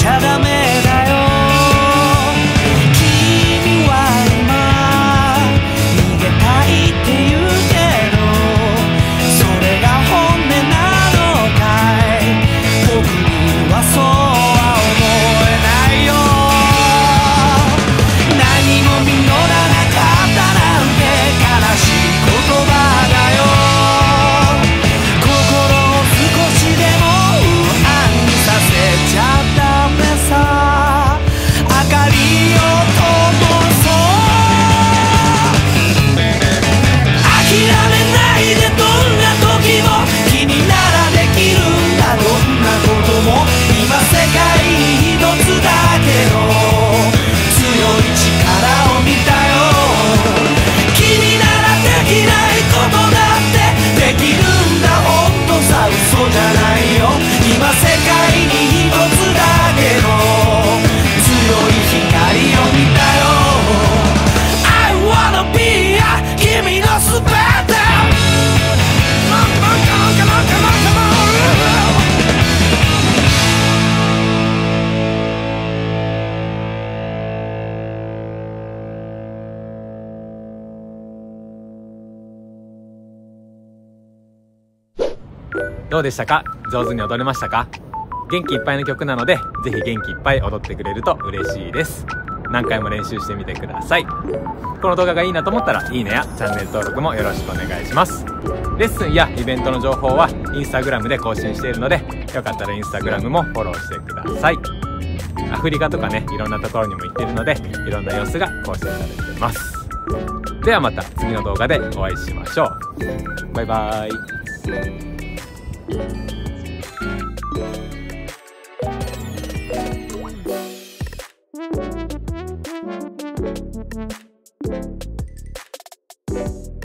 chavame も今世界一つだけの強い力を見たよ。君ならできないことだってできるんだ。本当さ嘘じゃない。どうでしたか？上手に踊れましたか？元気いっぱいの曲なのでぜひ元気いっぱい踊ってくれると嬉しいです。何回も練習してみてください。この動画がいいなと思ったらいいねやチャンネル登録もよろしくお願いします。レッスンやイベントの情報はインスタグラムで更新しているのでよかったらインスタグラムもフォローしてください。アフリカとかねいろんなところにも行ってるのでいろんな様子が更新されてます。ではまた次の動画でお会いしましょう。バイバーイ。Yeah.